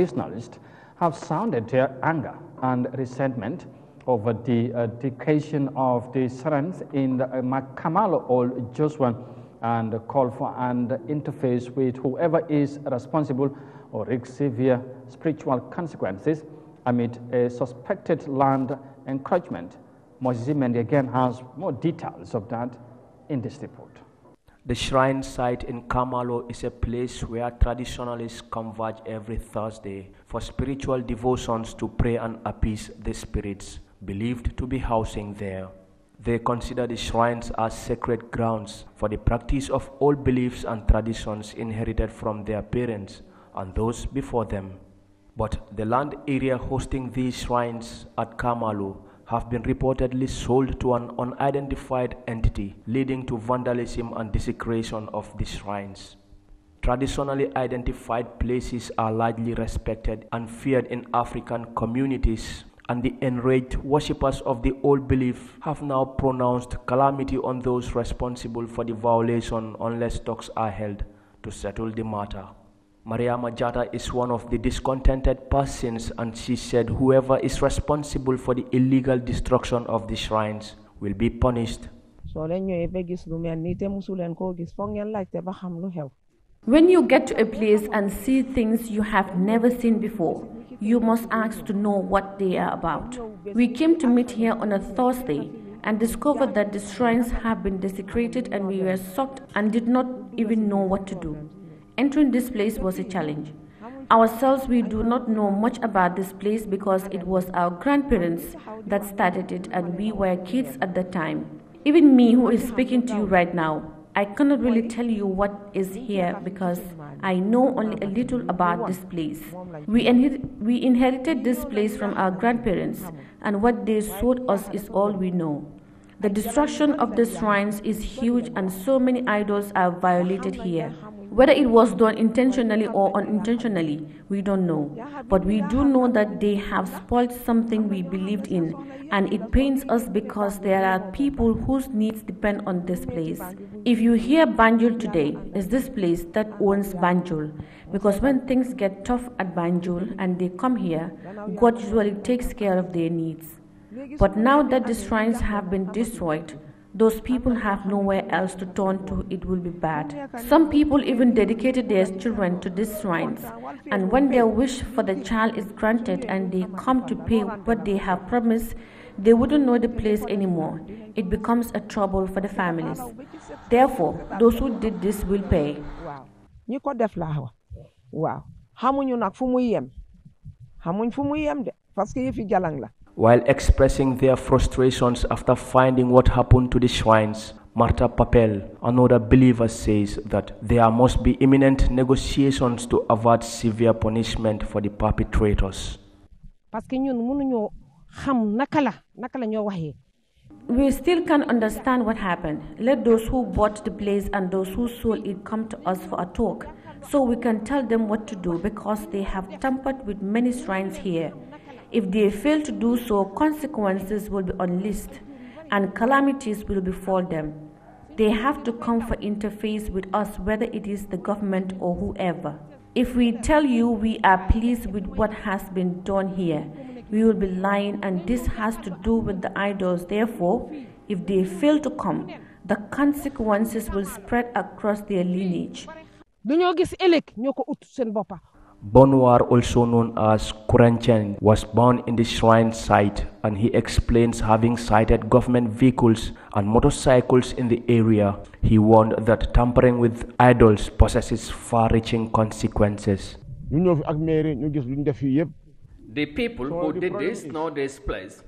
traditionalists have sounded their anger and resentment over the uh, dedication of the shrines in the uh, Makamalo Old Jeshwang and call for an interface with whoever is responsible or risk severe spiritual consequences amid a suspected land encroachment. Moses Mendy again has more details of that in this report. The shrine site in Kamalo is a place where traditionalists converge every Thursday for spiritual devotions to pray and appease the spirits believed to be housing there. They consider the shrines as sacred grounds for the practice of all beliefs and traditions inherited from their parents and those before them. But the land area hosting these shrines at Kamalo have been reportedly sold to an unidentified entity, leading to vandalism and desecration of the shrines. Traditionally identified places are largely respected and feared in African communities, and the enraged worshippers of the old belief have now pronounced calamity on those responsible for the violation unless talks are held to settle the matter. Maria Majata is one of the discontented persons, and she said whoever is responsible for the illegal destruction of the shrines will be punished. When you get to a place and see things you have never seen before, you must ask to know what they are about. We came to meet here on a Thursday and discovered that the shrines have been desecrated and we were shocked and did not even know what to do. Entering this place was a challenge. Ourselves, we do not know much about this place because it was our grandparents that started it and we were kids at the time. Even me, who is speaking to you right now, I cannot really tell you what is here because I know only a little about this place. We, we inherited this place from our grandparents, and what they showed us is all we know. The destruction of the shrines is huge, and so many idols are violated here. Whether it was done intentionally or unintentionally, we don't know. But we do know that they have spoiled something we believed in, and it pains us because there are people whose needs depend on this place. If you hear Banjul today, it's this place that owns Banjul. Because when things get tough at Banjul and they come here, God usually takes care of their needs. But now that the shrines have been destroyed, those people have nowhere else to turn to, it will be bad. Some people even dedicated their children to these shrines, and when their wish for the child is granted and they come to pay what they have promised, they wouldn't know the place anymore. It becomes a trouble for the families. Therefore, those who did this will pay. Wow. xamuñu nag fu muy yem xamuñ fu muy yem de yëfi jalang la while expressing their frustrations after finding what happened to the shrines, Marta Papel, another believer, says that there must be imminent negotiations to avert severe punishment for the perpetrators. We still can't understand what happened. Let those who bought the place and those who sold it come to us for a talk so we can tell them what to do because they have tampered with many shrines here. If they fail to do so, consequences will be unleashed and calamities will befall them. They have to come for interface with us, whether it is the government or whoever. If we tell you we are pleased with what has been done here, we will be lying, and this has to do with the idols. Therefore, if they fail to come, the consequences will spread across their lineage. Bonwar, also known as Kuranchen, was born in the shrine site and he explains having sighted government vehicles and motorcycles in the area. He warned that tampering with idols possesses far reaching consequences. The people who did this know this place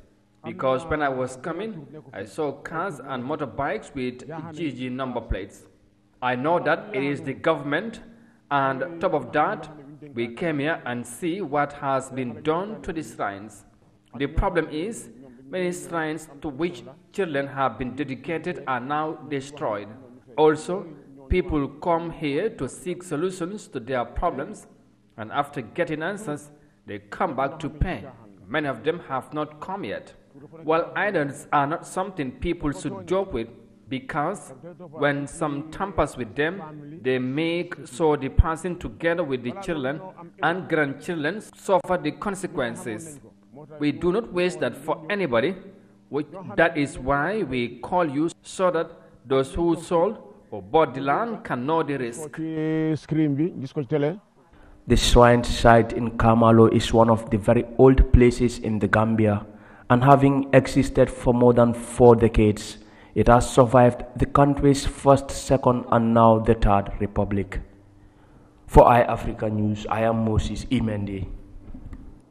because when I was coming, I saw cars and motorbikes with GG number plates. I know that it is the government, and top of that, we came here and see what has been done to the shrines. The problem is, many shrines to which children have been dedicated are now destroyed. Also, people come here to seek solutions to their problems, and after getting answers, they come back to pay. Many of them have not come yet. While idols are not something people should joke with, because when some tampers with them, they make so the person together with the children and grandchildren suffer the consequences. We do not wish that for anybody. That is why we call you so that those who sold or bought the land can know the risk. The shrine site in Kamalo is one of the very old places in the Gambia, and having existed for more than four decades, it has survived the country's first, second, and now the third republic. For Eyeafrica News, I am Moses Mendy.